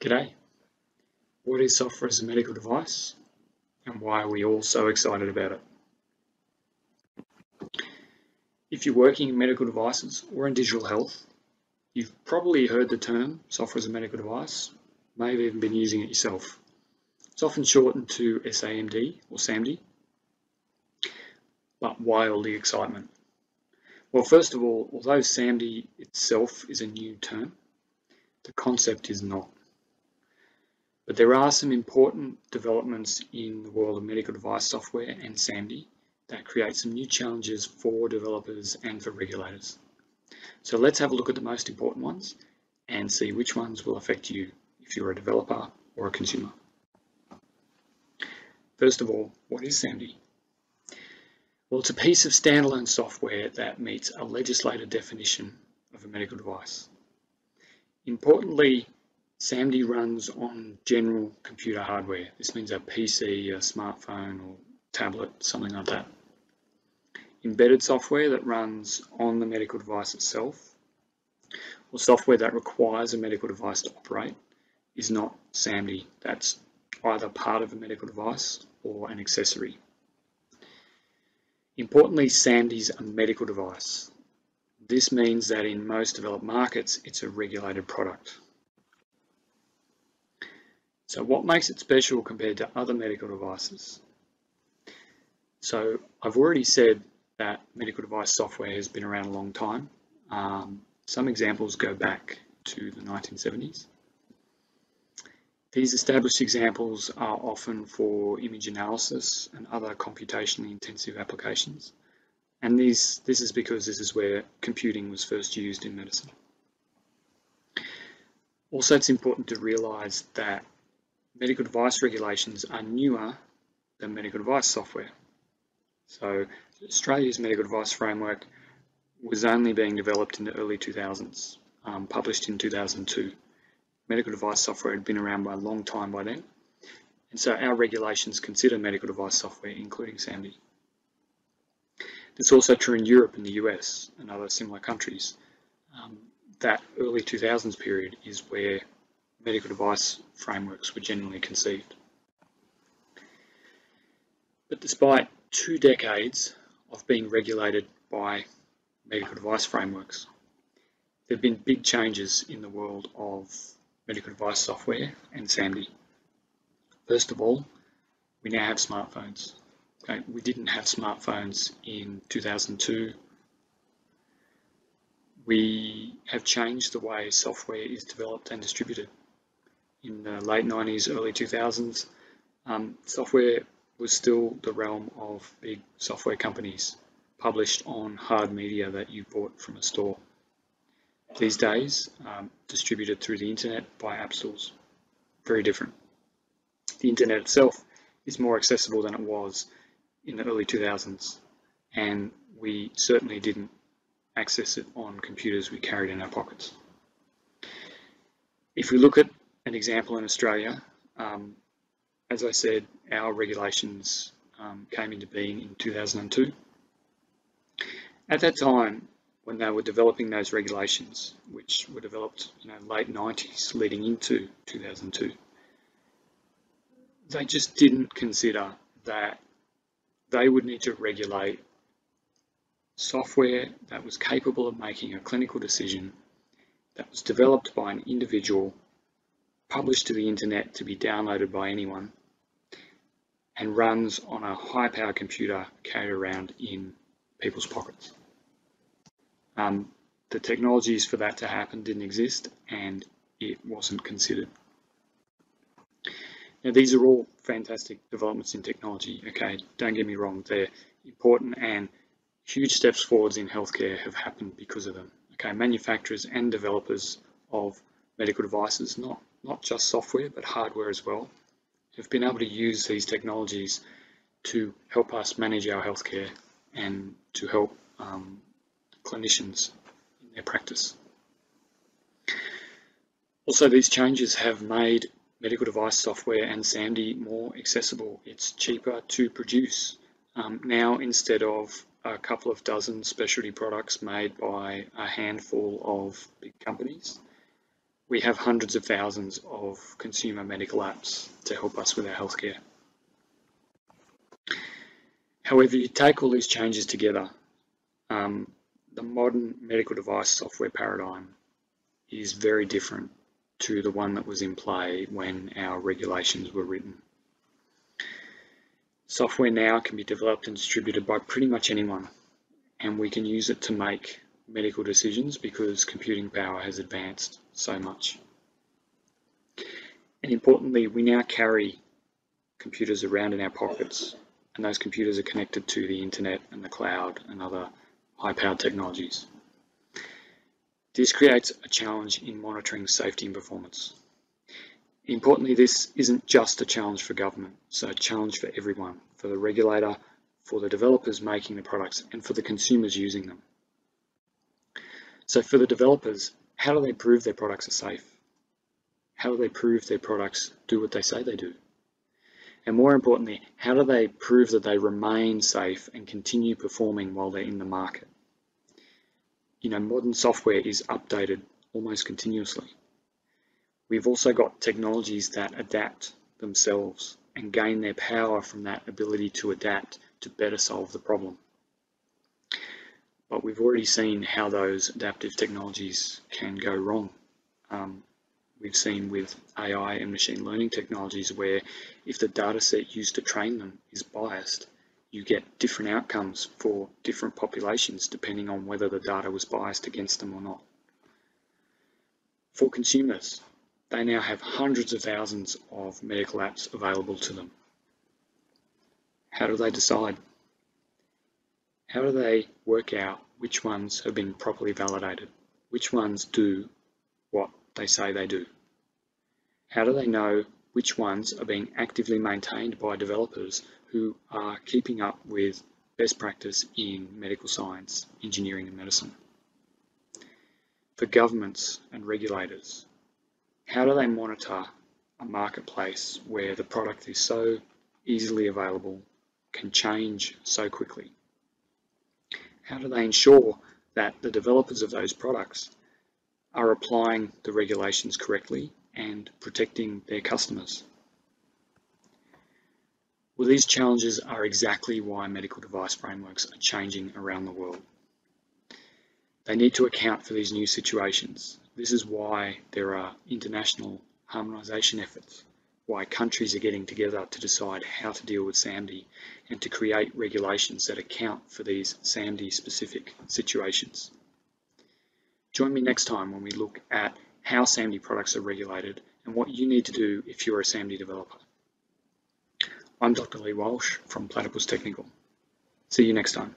G'day. What is software as a medical device and why are we all so excited about it? If you're working in medical devices or in digital health, you've probably heard the term software as a medical device, may have even been using it yourself. It's often shortened to SAMD or SAMD. But why all the excitement? Well, first of all, although SAMD itself is a new term, the concept is not. But there are some important developments in the world of medical device software and SAMD that create some new challenges for developers and for regulators. So let's have a look at the most important ones and see which ones will affect you if you're a developer or a consumer. First of all, what is SAMD? Well, it's a piece of standalone software that meets a legislated definition of a medical device. Importantly, SAMD runs on general computer hardware. This means a PC, a smartphone or tablet, something like that. Embedded software that runs on the medical device itself or software that requires a medical device to operate is not SAMD. That's either part of a medical device or an accessory. Importantly, SAMD is a medical device. This means that in most developed markets, it's a regulated product. So what makes it special compared to other medical devices? So I've already said that medical device software has been around a long time. Um, some examples go back to the 1970s. These established examples are often for image analysis and other computationally intensive applications. And these, this is because this is where computing was first used in medicine. Also, it's important to realise that medical device regulations are newer than medical device software. So Australia's medical device framework was only being developed in the early 2000s, um, published in 2002. Medical device software had been around by a long time by then, and so our regulations consider medical device software, including SAMD. It's also true in Europe and the US and other similar countries. Um, that early 2000s period is where medical device frameworks were generally conceived. But despite two decades of being regulated by medical device frameworks, there have been big changes in the world of medical device software and SAMD. First of all, we now have smartphones. Okay, we didn't have smartphones in 2002. We have changed the way software is developed and distributed in the late 90s, early 2000s, um, software was still the realm of big software companies published on hard media that you bought from a store. These days, um, distributed through the internet by app stores. Very different. The internet itself is more accessible than it was in the early 2000s, and we certainly didn't access it on computers we carried in our pockets. If we look at an example in Australia, um, as I said, our regulations um, came into being in 2002. At that time, when they were developing those regulations, which were developed you know, late 90s leading into 2002, they just didn't consider that they would need to regulate software that was capable of making a clinical decision that was developed by an individual published to the internet to be downloaded by anyone and runs on a high power computer carried around in people's pockets. Um, the technologies for that to happen didn't exist and it wasn't considered. Now these are all fantastic developments in technology, okay, don't get me wrong, they're important and huge steps forwards in healthcare have happened because of them. Okay, manufacturers and developers of medical devices, not not just software, but hardware as well, have been able to use these technologies to help us manage our healthcare and to help um, clinicians in their practice. Also, these changes have made medical device software and SAMD more accessible. It's cheaper to produce. Um, now, instead of a couple of dozen specialty products made by a handful of big companies, we have hundreds of thousands of consumer medical apps to help us with our healthcare. However, you take all these changes together, um, the modern medical device software paradigm is very different to the one that was in play when our regulations were written. Software now can be developed and distributed by pretty much anyone, and we can use it to make medical decisions because computing power has advanced so much. And importantly, we now carry computers around in our pockets, and those computers are connected to the internet and the cloud and other high-powered technologies. This creates a challenge in monitoring safety and performance. Importantly, this isn't just a challenge for government, it's a challenge for everyone, for the regulator, for the developers making the products, and for the consumers using them. So for the developers, how do they prove their products are safe? How do they prove their products do what they say they do? And more importantly, how do they prove that they remain safe and continue performing while they're in the market? You know, modern software is updated almost continuously. We've also got technologies that adapt themselves and gain their power from that ability to adapt to better solve the problem. But we've already seen how those adaptive technologies can go wrong. Um, we've seen with AI and machine learning technologies where if the data set used to train them is biased, you get different outcomes for different populations depending on whether the data was biased against them or not. For consumers, they now have hundreds of thousands of medical apps available to them. How do they decide? How do they work out which ones have been properly validated? Which ones do what they say they do? How do they know which ones are being actively maintained by developers who are keeping up with best practice in medical science, engineering and medicine? For governments and regulators, how do they monitor a marketplace where the product is so easily available, can change so quickly? How do they ensure that the developers of those products are applying the regulations correctly and protecting their customers. Well, these challenges are exactly why medical device frameworks are changing around the world. They need to account for these new situations. This is why there are international harmonisation efforts, why countries are getting together to decide how to deal with SAMD and to create regulations that account for these SAMD specific situations. Join me next time when we look at how SAMD products are regulated and what you need to do if you're a SAMD developer. I'm Dr. Lee Walsh from Platypus Technical. See you next time.